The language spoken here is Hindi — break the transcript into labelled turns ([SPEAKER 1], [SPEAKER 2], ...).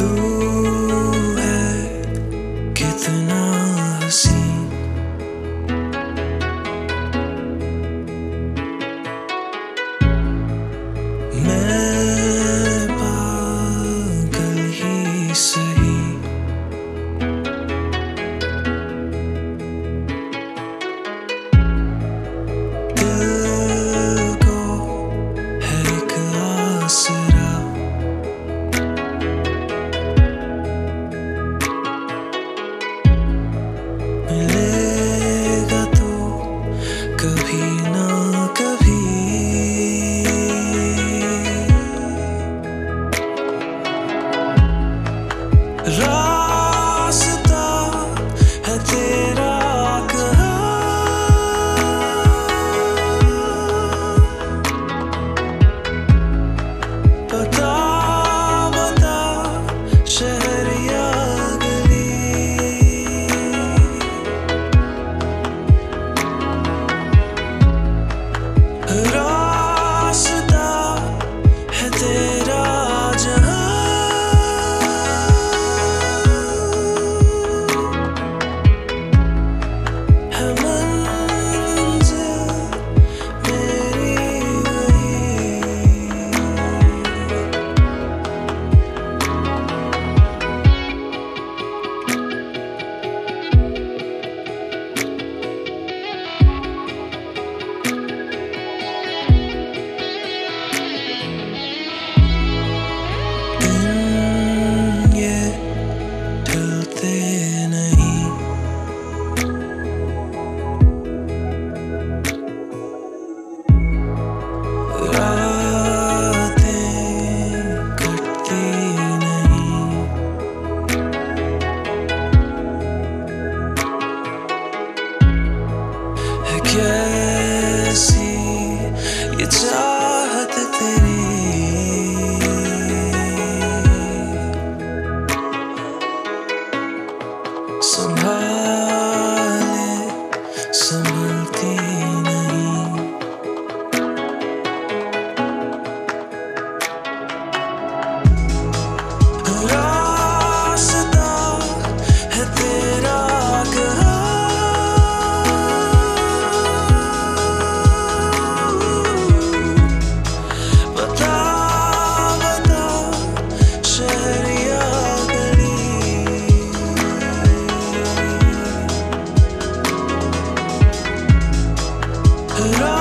[SPEAKER 1] Tú Żal कैसी ये चाहत तेरी? संभाले संभलती नहीं। पूरा love.